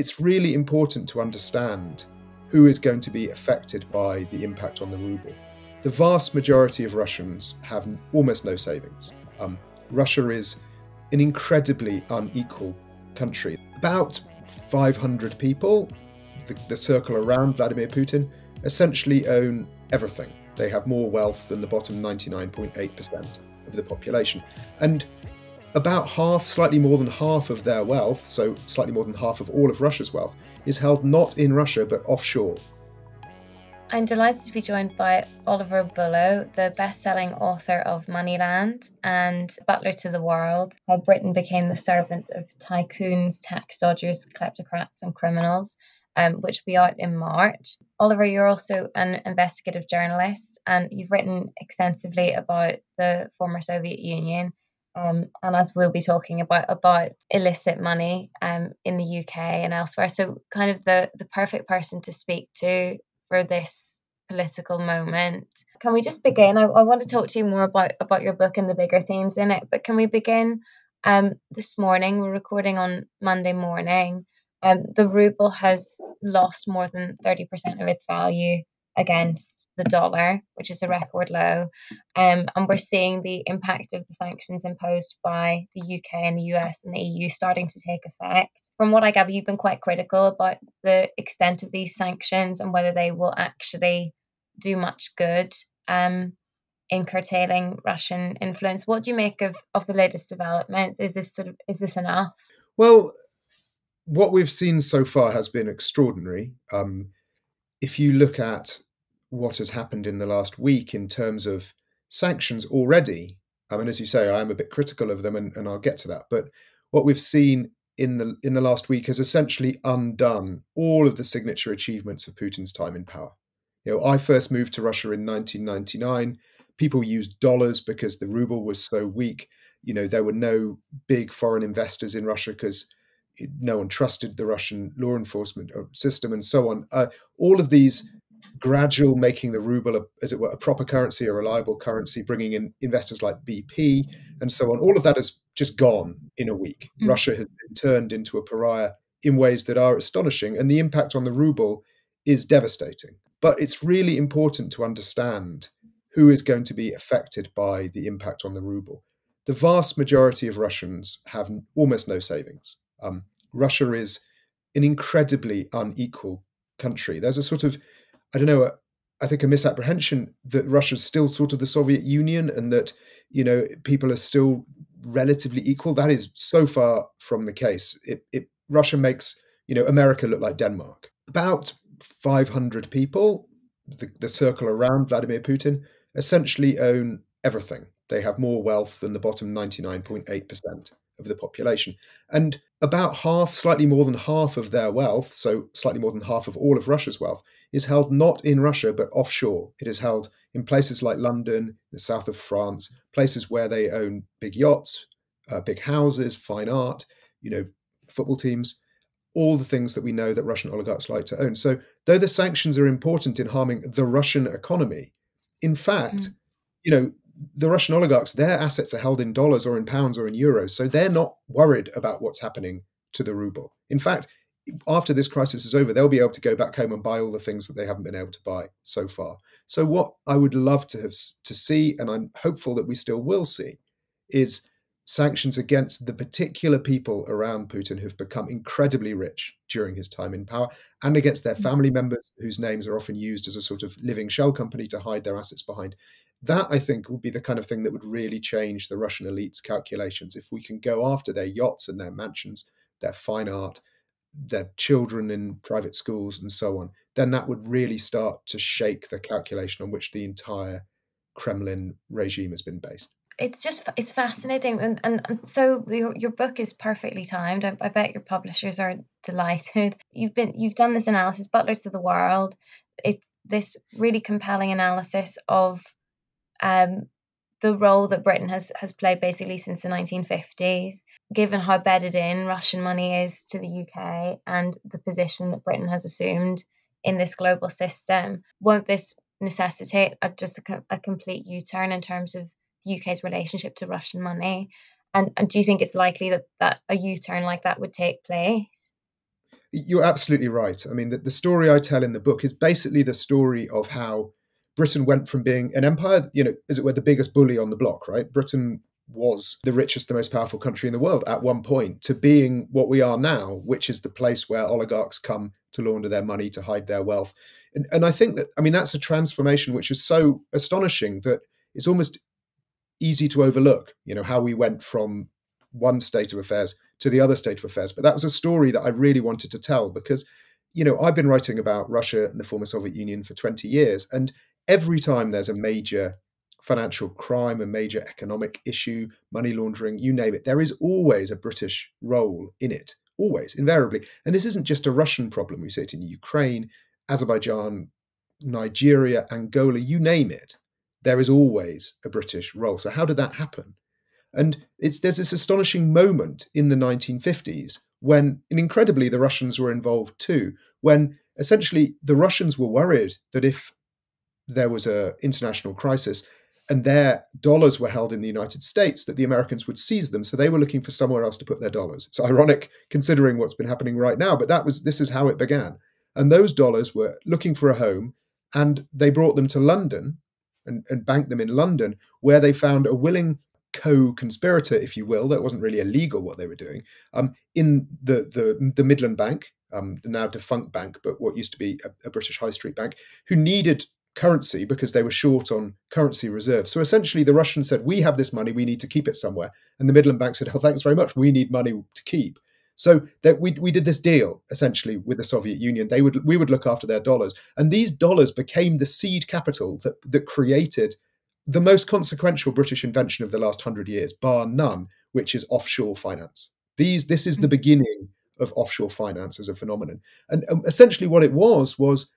it's really important to understand who is going to be affected by the impact on the ruble. The vast majority of Russians have almost no savings. Um, Russia is an incredibly unequal country. About 500 people, the, the circle around Vladimir Putin, essentially own everything. They have more wealth than the bottom 99.8% of the population. And about half, slightly more than half of their wealth, so slightly more than half of all of Russia's wealth, is held not in Russia but offshore. I'm delighted to be joined by Oliver Bullough, the best selling author of Moneyland and Butler to the World How Britain Became the Servant of Tycoons, Tax Dodgers, Kleptocrats, and Criminals, um, which will be out in March. Oliver, you're also an investigative journalist and you've written extensively about the former Soviet Union um, and as we'll be talking about about illicit money um, in the UK and elsewhere. So, kind of the the perfect person to speak to for this political moment. Can we just begin? I, I want to talk to you more about about your book and the bigger themes in it. But can we begin um, this morning? We're recording on Monday morning. Um, the ruble has lost more than thirty percent of its value against the dollar, which is a record low. Um, and we're seeing the impact of the sanctions imposed by the UK and the US and the EU starting to take effect. From what I gather, you've been quite critical about the extent of these sanctions and whether they will actually do much good um, in curtailing Russian influence. What do you make of, of the latest developments? Is this sort of is this enough? Well, what we've seen so far has been extraordinary. Um, if you look at what has happened in the last week in terms of sanctions already, I mean, as you say, I am a bit critical of them, and, and I'll get to that. But what we've seen in the in the last week has essentially undone all of the signature achievements of Putin's time in power. You know, I first moved to Russia in 1999. People used dollars because the ruble was so weak. You know, there were no big foreign investors in Russia because no one trusted the Russian law enforcement uh, system, and so on. Uh, all of these gradual making the ruble, a, as it were, a proper currency, a reliable currency, bringing in investors like BP and so on. All of that has just gone in a week. Mm. Russia has been turned into a pariah in ways that are astonishing, and the impact on the ruble is devastating. But it's really important to understand who is going to be affected by the impact on the ruble. The vast majority of Russians have almost no savings. Um, Russia is an incredibly unequal country. There's a sort of, I don't know, I think a misapprehension that Russia's still sort of the Soviet Union and that, you know, people are still relatively equal. That is so far from the case. It, it Russia makes, you know, America look like Denmark. About 500 people, the, the circle around Vladimir Putin, essentially own everything. They have more wealth than the bottom 99.8% of the population. And about half, slightly more than half of their wealth, so slightly more than half of all of Russia's wealth, is held not in Russia but offshore. It is held in places like London, the south of France, places where they own big yachts, uh, big houses, fine art, you know, football teams, all the things that we know that Russian oligarchs like to own. So, though the sanctions are important in harming the Russian economy, in fact, mm. you know, the Russian oligarchs, their assets are held in dollars or in pounds or in euros. So they're not worried about what's happening to the ruble. In fact, after this crisis is over, they'll be able to go back home and buy all the things that they haven't been able to buy so far. So what I would love to have to see, and I'm hopeful that we still will see, is sanctions against the particular people around Putin who've become incredibly rich during his time in power and against their mm. family members whose names are often used as a sort of living shell company to hide their assets behind. That, I think, would be the kind of thing that would really change the Russian elite's calculations. If we can go after their yachts and their mansions, their fine art, their children in private schools, and so on, then that would really start to shake the calculation on which the entire Kremlin regime has been based. It's just it's fascinating and, and, and so your, your book is perfectly timed. I, I, bet your publishers are delighted. You've been you've done this analysis butler to the world. It's this really compelling analysis of um, the role that Britain has has played basically since the 1950s, given how bedded in Russian money is to the UK and the position that Britain has assumed in this global system, won't this necessitate a, just a, a complete U-turn in terms of the UK's relationship to Russian money? And, and do you think it's likely that, that a U-turn like that would take place? You're absolutely right. I mean, the, the story I tell in the book is basically the story of how Britain went from being an empire, you know, as it were, the biggest bully on the block, right? Britain was the richest, the most powerful country in the world at one point, to being what we are now, which is the place where oligarchs come to launder their money, to hide their wealth. And, and I think that, I mean, that's a transformation which is so astonishing that it's almost easy to overlook, you know, how we went from one state of affairs to the other state of affairs. But that was a story that I really wanted to tell because, you know, I've been writing about Russia and the former Soviet Union for 20 years. And every time there's a major financial crime, a major economic issue, money laundering, you name it, there is always a British role in it, always, invariably. And this isn't just a Russian problem. We see it in Ukraine, Azerbaijan, Nigeria, Angola, you name it. There is always a British role. So, how did that happen? And it's there's this astonishing moment in the 1950s when, and incredibly, the Russians were involved too, when essentially the Russians were worried that if there was an international crisis and their dollars were held in the United States, that the Americans would seize them. So they were looking for somewhere else to put their dollars. It's ironic considering what's been happening right now, but that was this is how it began. And those dollars were looking for a home, and they brought them to London and, and banked them in London, where they found a willing co-conspirator, if you will, that wasn't really illegal what they were doing, um, in the, the, the Midland Bank, um, the now defunct bank, but what used to be a, a British high street bank, who needed currency because they were short on currency reserves. So essentially, the Russians said, "We have this money, we need to keep it somewhere," and the Midland Bank said, "Oh, thanks very much, we need money to keep." So that we we did this deal essentially with the Soviet Union. They would we would look after their dollars, and these dollars became the seed capital that that created the most consequential British invention of the last hundred years, bar none, which is offshore finance. These this is the hmm. beginning of offshore finance as a phenomenon, and um, essentially what it was was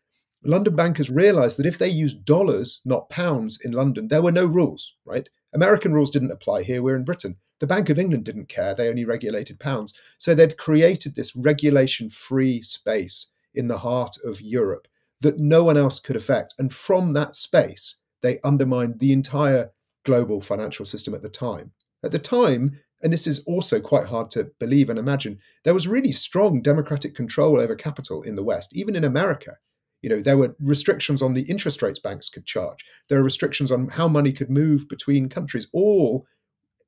London bankers realized that if they used dollars, not pounds, in London, there were no rules, right? American rules didn't apply here. We're in Britain. The Bank of England didn't care. They only regulated pounds. So they'd created this regulation free space in the heart of Europe that no one else could affect. And from that space, they undermined the entire global financial system at the time. At the time, and this is also quite hard to believe and imagine, there was really strong democratic control over capital in the West, even in America. You know, there were restrictions on the interest rates banks could charge. There are restrictions on how money could move between countries, all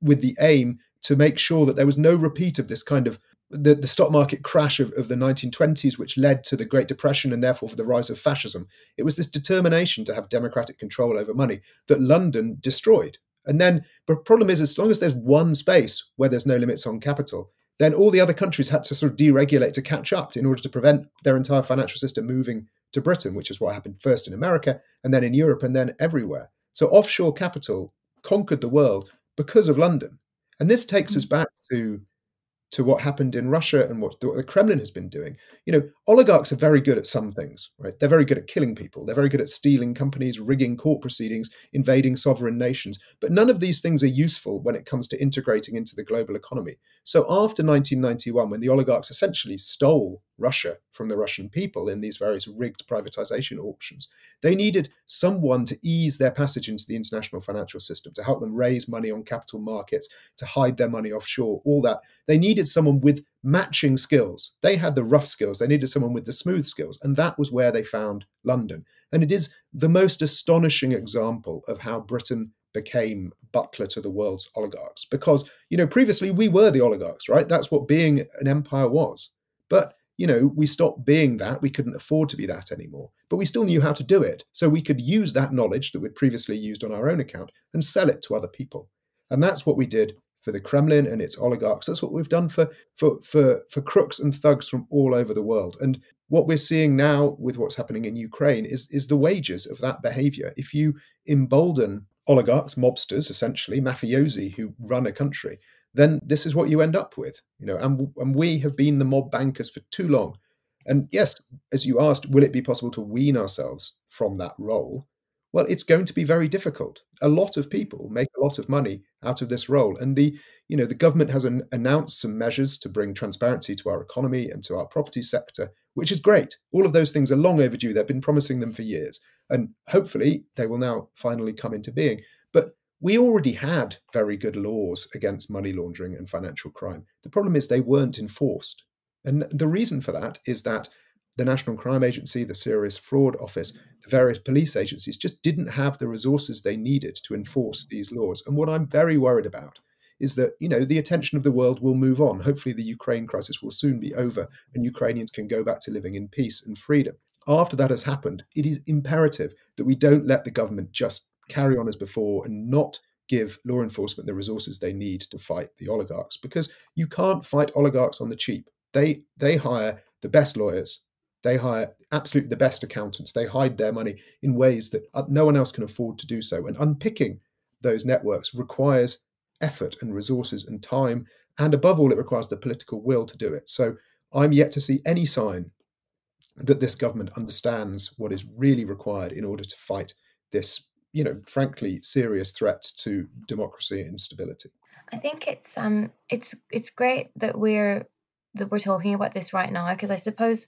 with the aim to make sure that there was no repeat of this kind of the, the stock market crash of, of the 1920s, which led to the Great Depression and therefore for the rise of fascism. It was this determination to have democratic control over money that London destroyed. And then, the problem is, as long as there's one space where there's no limits on capital, then all the other countries had to sort of deregulate to catch up in order to prevent their entire financial system moving to Britain, which is what happened first in America and then in Europe and then everywhere. So offshore capital conquered the world because of London. And this takes us mm. back to to what happened in Russia and what the Kremlin has been doing. You know, oligarchs are very good at some things, right? They're very good at killing people. They're very good at stealing companies, rigging court proceedings, invading sovereign nations. But none of these things are useful when it comes to integrating into the global economy. So after 1991, when the oligarchs essentially stole Russia from the Russian people in these various rigged privatization auctions. They needed someone to ease their passage into the international financial system, to help them raise money on capital markets, to hide their money offshore, all that. They needed someone with matching skills. They had the rough skills, they needed someone with the smooth skills. And that was where they found London. And it is the most astonishing example of how Britain became butler to the world's oligarchs because you know previously we were the oligarchs right that's what being an empire was but you know, we stopped being that. We couldn't afford to be that anymore. But we still knew how to do it. So we could use that knowledge that we'd previously used on our own account and sell it to other people. And that's what we did for the Kremlin and its oligarchs. That's what we've done for, for, for, for crooks and thugs from all over the world. And what we're seeing now with what's happening in Ukraine is, is the wages of that behavior. If you embolden oligarchs, mobsters, essentially, mafiosi who run a country, then this is what you end up with. You know, and and we have been the mob bankers for too long. And yes, as you asked, will it be possible to wean ourselves from that role? Well, it's going to be very difficult. A lot of people make a lot of money out of this role, and the you know the government has an, announced some measures to bring transparency to our economy and to our property sector, which is great. All of those things are long overdue. They've been promising them for years, and hopefully they will now finally come into being. But we already had very good laws against money laundering and financial crime. The problem is they weren't enforced. And the reason for that is that the National Crime Agency, the Serious Fraud Office, the various police agencies just didn't have the resources they needed to enforce these laws. And what I'm very worried about is that you know the attention of the world will move on. Hopefully, the Ukraine crisis will soon be over, and Ukrainians can go back to living in peace and freedom. After that has happened, it is imperative that we don't let the government just carry on as before and not give law enforcement the resources they need to fight the oligarchs because you can't fight oligarchs on the cheap. They they hire the best lawyers, they hire absolutely the best accountants. They hide their money in ways that uh, no one else can afford to do so. And unpicking those networks requires effort and resources and time. And above all, it requires the political will to do it. So I'm yet to see any sign that this government understands what is really required in order to fight this, you know, frankly, serious threat to democracy and stability. I think it's um it's it's great that we're that we're talking about this right now because I suppose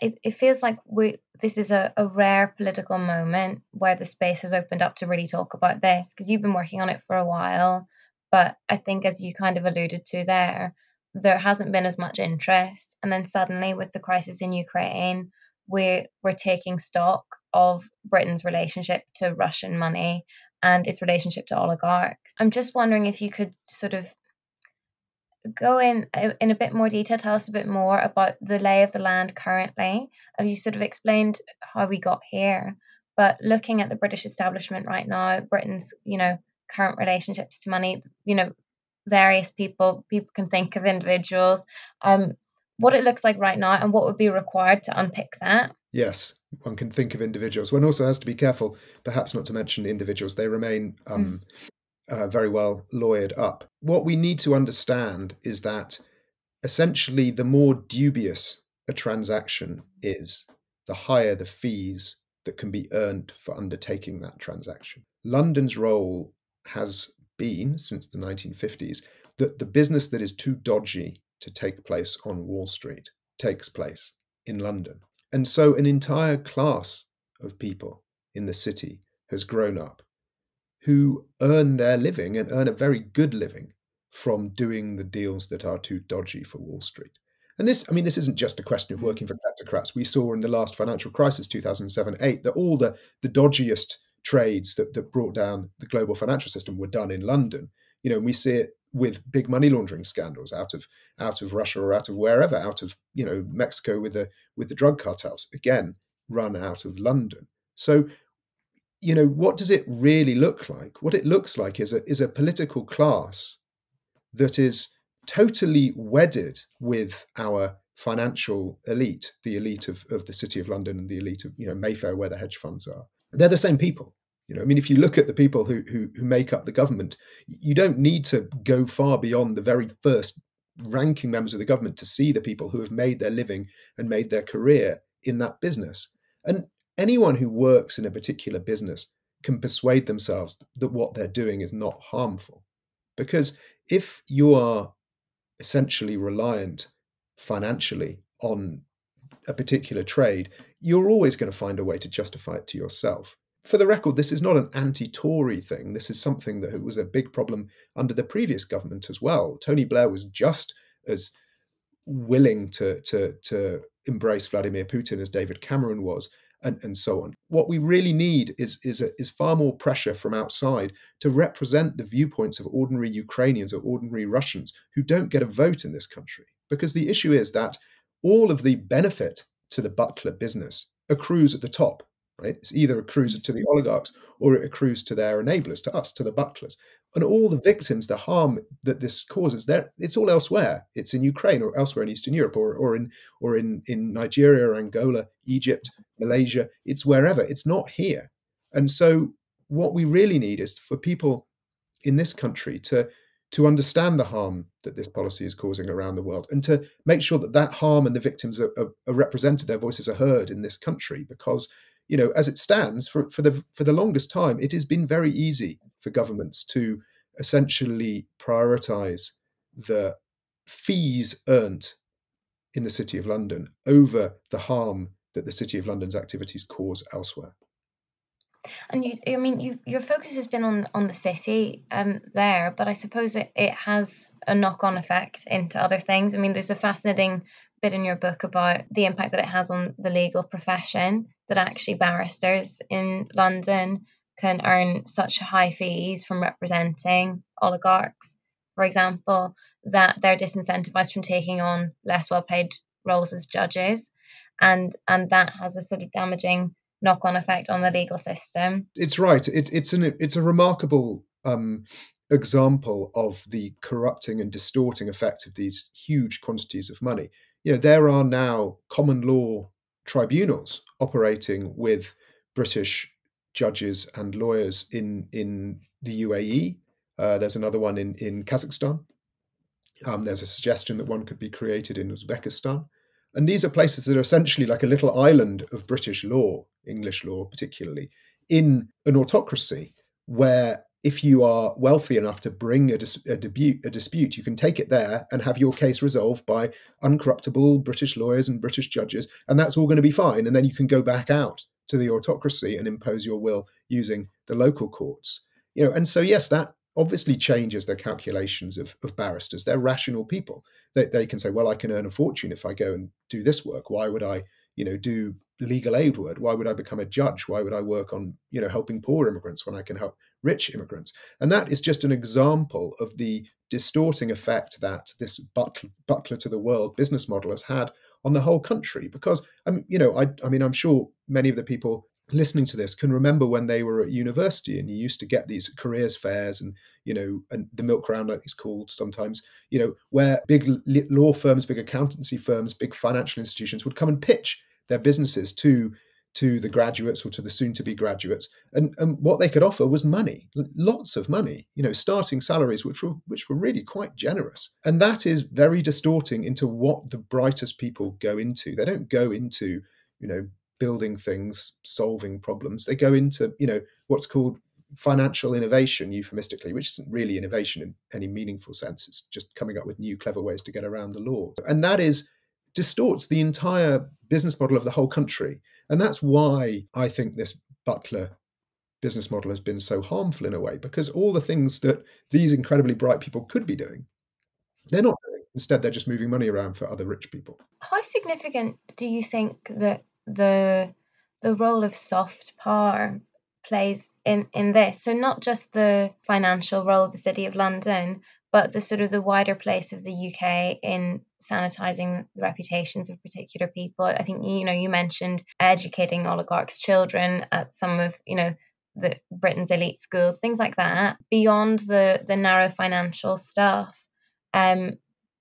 it, it feels like we this is a, a rare political moment where the space has opened up to really talk about this because you've been working on it for a while. But i think as you kind of alluded to there there hasn't been as much interest. And then suddenly with the crisis in ukraine we we're taking stock of britain's relationship to russian money and its relationship to oligarchs. I'm just wondering if you could sort of go in uh, in a bit more detail tell us a bit more about the lay of the land currently. You sort of explained how we got here? But looking at the british establishment right now britain's you know current relationships to money you know various people people can think of individuals um what it looks like right now and what would be required to unpick that. Yes one can think of individuals. One also has to be careful perhaps not to mention individuals. They remain um, mm uh, very well lawyered up. What we need to understand is that essentially, the more dubious a transaction is, the higher the fees that can be earned for undertaking that transaction. London's role has been, since the 1950s, that the business that is too dodgy to take place on Wall Street takes place in London. And so an entire class of people in the city has grown up who earn their living and earn a very good living from doing the deals that are too dodgy for Wall Street. And this, I mean, this isn't just a question of working for kleptocrats. We saw in the last financial crisis, 2007 8, that all the, the dodgiest trades that, that brought down the global financial system were done in London. You know, we see it with big money laundering scandals out of out of Russia or out of wherever, out of you know Mexico with the with the drug cartels. Again, run out of London. So you know, what does it really look like? What it looks like is a, is a political class that is totally wedded with our financial elite, the elite of, of the City of London and the elite of, you know, Mayfair, where the hedge funds are. They're the same people. You know, I mean, if you look at the people who, who, who make up the government, you don't need to go far beyond the very first ranking members of the government to see the people who have made their living and made their career in that business. And anyone who works in a particular business can persuade themselves that what they're doing is not harmful. Because if you are essentially reliant financially on a particular trade, you're always going to find a way to justify it to yourself. For the record, this is not an anti Tory thing. This is something that was a big problem under the previous government as well. Tony Blair was just as willing to, to, to embrace Vladimir Putin as David Cameron was and, and so on. What we really need is, is, a, is far more pressure from outside to represent the viewpoints of ordinary Ukrainians or ordinary Russians who don't get a vote in this country. Because the issue is that all of the benefit to the butler business accrues at the top right? It's either accrues to the oligarchs or it accrues to their enablers, to us, to the butlers. And all the victims, the harm that this causes, it's all elsewhere. It's in Ukraine or elsewhere in Eastern Europe or, or in or in, in Nigeria or Angola, Egypt, Malaysia. It's wherever. It's not here. And so what we really need is for people in this country to to understand the harm that this policy is causing around the world and to make sure that that harm and the victims are, are, are represented, their voices are heard in this country because you know, as it stands, for, for the for the longest time, it has been very easy for governments to essentially prioritize the fees earned in the City of London over the harm that the City of London's activities cause elsewhere. And you, I mean, you, your focus has been on on the city um, there, but I suppose it, it has a knock on effect into other things. I mean, there's a fascinating bit in your book about the impact that it has on the legal profession, that actually barristers in London can earn such high fees from representing oligarchs, for example, that they're disincentivized from taking on less well paid roles as judges. And, and that has a sort of damaging knock on effect on the legal system. It's right. It, it's an it's a remarkable um, example of the corrupting and distorting effect of these huge quantities of money. You know, there are now common law tribunals operating with British judges and lawyers in in the UAE. Uh, there's another one in in Kazakhstan. Um, there's a suggestion that one could be created in Uzbekistan. And these are places that are essentially like a little island of British law, English law particularly, in an autocracy where if you are wealthy enough to bring a, dis- a, debut, a, dispute, you can take it there and have your case resolved by uncorruptible British lawyers and British judges, and that's all going to be fine. And then you can go back out to the autocracy and impose your will using the local courts. You know, and so yes, that obviously changes their calculations of, of barristers. They're rational people. They, they can say, well, I can earn a fortune if I go and do this work. Why would I, you know, do legal aid work? Why would I become a judge? Why would I work on, you know, helping poor immigrants when I can help rich immigrants? And that is just an example of the distorting effect that this butler, butler to the world business model has had on the whole country. Because, um, you know, I, I mean, I'm sure many of the people listening to this can remember when they were at university and you used to get these careers fairs and you know and the milk round like it's called sometimes you know where big law firms big accountancy firms big financial institutions would come and pitch their businesses to to the graduates or to the soon to be graduates. And, and what they could offer was money lots of money you know starting salaries which were which were really quite generous. And that is very distorting into what the brightest people go into. They don't go into you know building things, solving problems. They go into, you know, what's called financial innovation euphemistically, which isn't really innovation in any meaningful sense. It's just coming up with new clever ways to get around the law. And that is distorts the entire business model of the whole country. And that's why I think this Butler business model has been so harmful in a way, because all the things that these incredibly bright people could be doing, they're not doing. Instead, they're just moving money around for other rich people. How significant do you think that the the role of soft power plays in in this. So not just the financial role of the city of london but the sort of the wider place of the uk in sanitizing the reputations of particular people. I think you know you mentioned educating oligarchs children at some of you know the britain's elite schools things like that. Beyond the the narrow financial stuff um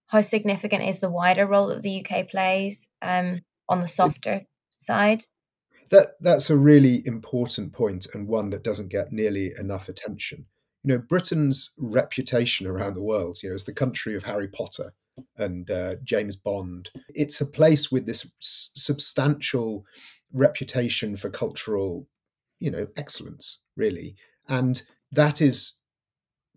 how significant is the wider role that the uk plays um on the softer side? That that's a really important point and one that doesn't get nearly enough attention. You know, Britain's reputation around the world, you know, as the country of Harry Potter and uh, James Bond, it's a place with this s- substantial reputation for cultural, you know, excellence, really, and that is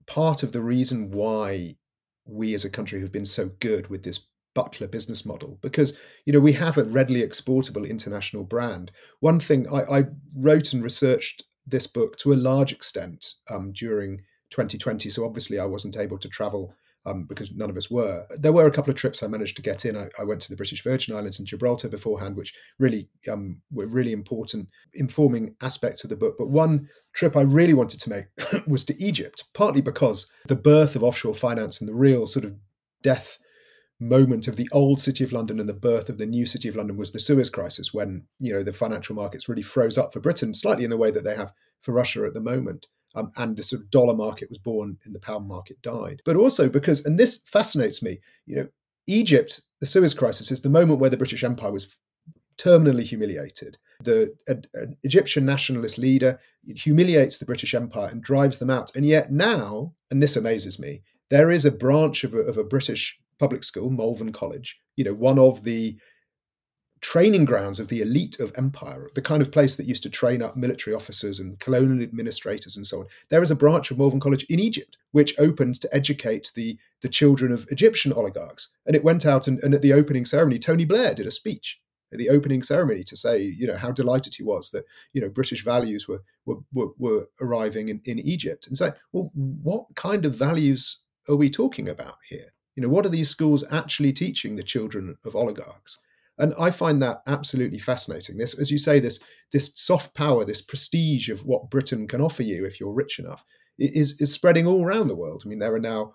part of the reason why we as a country have been so good with this Butler business model because you know we have a readily exportable international brand. One thing I, I wrote and researched this book to a large extent um, during 2020, so obviously I wasn't able to travel um, because none of us were. There were a couple of trips I managed to get in. I, I went to the British Virgin Islands and Gibraltar beforehand, which really um, were really important, informing aspects of the book. But one trip I really wanted to make was to Egypt, partly because the birth of offshore finance and the real sort of death moment of the old city of London and the birth of the new city of London was the Suez crisis, when you know the financial markets really froze up for Britain, slightly in the way that they have for Russia at the moment. Um, and the sort of dollar market was born and the pound market died. But also because, and this fascinates me, you know, Egypt, the Suez crisis is the moment where the British Empire was terminally humiliated. The an Egyptian nationalist leader humiliates the British Empire and drives them out. And yet now, and this amazes me, there is a branch of a, of a British public school, Malvern College, you know, one of the training grounds of the elite of empire, the kind of place that used to train up military officers and colonial administrators and so on. There is a branch of Malvern College in Egypt, which opened to educate the, the children of Egyptian oligarchs. And it went out and, and at the opening ceremony, Tony Blair did a speech at the opening ceremony to say, you know, how delighted he was that, you know, British values were were, were, were arriving in, in Egypt. And say, well, what kind of values are we talking about here? You know, what are these schools actually teaching the children of oligarchs? And I find that absolutely fascinating. This, as you say, this this soft power, this prestige of what Britain can offer you if you're rich enough, is is spreading all around the world. I mean, there are now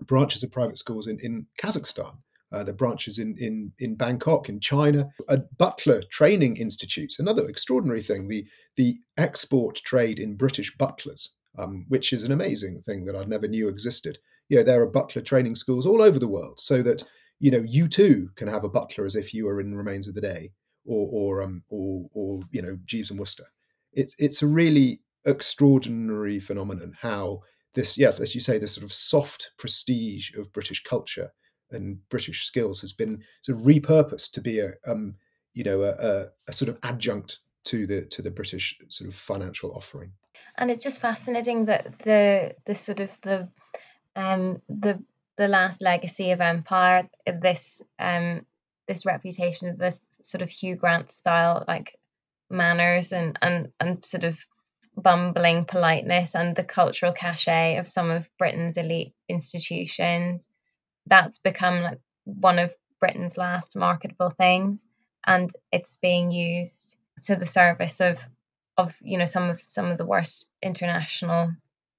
branches of private schools in, in Kazakhstan, uh, the branches in, in, in Bangkok, in China, a butler training institute, another extraordinary thing, the, the export trade in British butlers, um, which is an amazing thing that I never knew existed. You know, there are butler training schools all over the world so that, you know, you too can have a butler as if you were in Remains of the Day or, or, um, or, or you know, Jeeves and Wooster. It's it's a really extraordinary phenomenon how this, yeah, as you say, this sort of soft prestige of British culture and British skills has been sort of repurposed to be a, um, you know, a, a, a sort of adjunct to the to the British sort of financial offering. And it's just fascinating that the the sort of the um the the last legacy of empire this um this reputation of this sort of Hugh Grant style like manners and and and sort of bumbling politeness and the cultural cachet of some of Britain's elite institutions. That's become like one of Britain's last marketable things, and it's being used to the service of of you know some of some of the worst international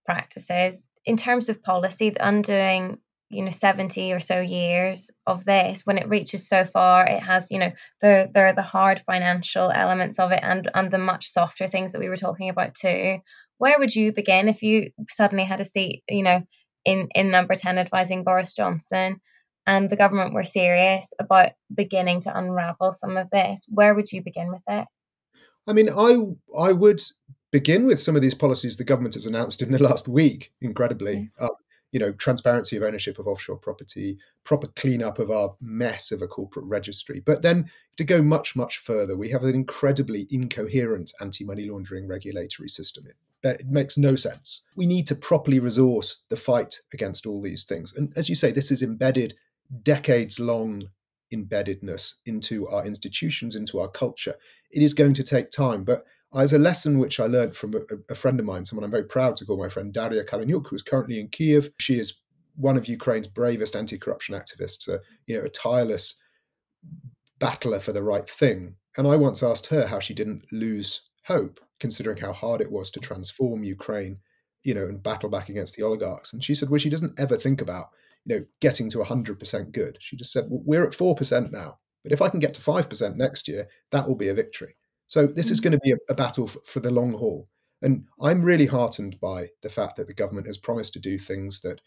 practices in terms of policy. The undoing you know 70 or so years of this when it reaches so far it has you know there there are the hard financial elements of it and and the much softer things that we were talking about too where would you begin if you suddenly had a seat you know in in number 10 advising Boris Johnson and the government were serious about beginning to unravel some of this where would you begin with it i mean i i would begin with some of these policies the government has announced in the last week incredibly um, you know, transparency of ownership of offshore property, proper cleanup of our mess of a corporate registry. But then to go much, much further, we have an incredibly incoherent anti money laundering regulatory system. It, it makes no sense. We need to properly resource the fight against all these things. And as you say, this is embedded decades long embeddedness into our institutions, into our culture. It is going to take time, but Uh, as a lesson which I learned from a, a, friend of mine, someone I'm very proud to call my friend, Daria Kaleniuk, who's currently in Kiev. She is one of Ukraine's bravest anti-corruption activists, a, you know, a tireless battler for the right thing. And I once asked her how she didn't lose hope, considering how hard it was to transform Ukraine, you know, and battle back against the oligarchs. And she said, well, she doesn't ever think about, you know, getting to 100% good. She just said, well, we're at 4% now. But if I can get to 5% next year, that will be a victory. So this is mm. going to be a, a battle for, for the long haul. And I'm really heartened by the fact that the government has promised to do things that,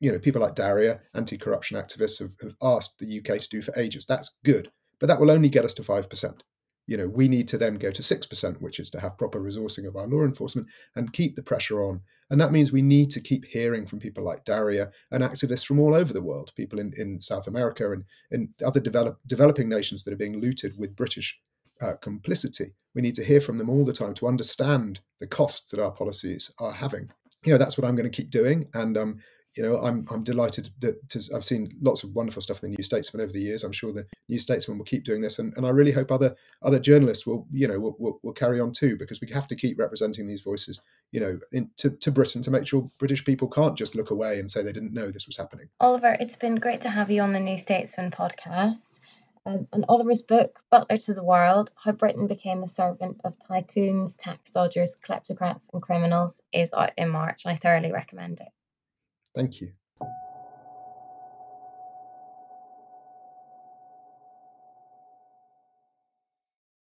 you know, people like Daria, anti-corruption activists, have, have asked the UK to do for ages. That's good, but that will only get us to five percent you know, we need to then go to 6%, which is to have proper resourcing of our law enforcement and keep the pressure on. And that means we need to keep hearing from people like Daria and activists from all over the world, people in, in South America and in other develop, developing nations that are being looted with British uh, complicity. We need to hear from them all the time to understand the costs that our policies are having. You know, that's what I'm going to keep doing. And um, you know, I'm I'm delighted that to, I've seen lots of wonderful stuff in the New Statesman over the years. I'm sure the New Statesman will keep doing this, and, and I really hope other other journalists will you know will, will, will carry on too, because we have to keep representing these voices, you know, in, to to Britain to make sure British people can't just look away and say they didn't know this was happening. Oliver, it's been great to have you on the New Statesman podcast. Um, Oliver's book, Butler to the World How Britain Became the Servant of Tycoons, Tax Dodgers, Kleptocrats, and Criminals, is out in March, I thoroughly recommend it. Thank you.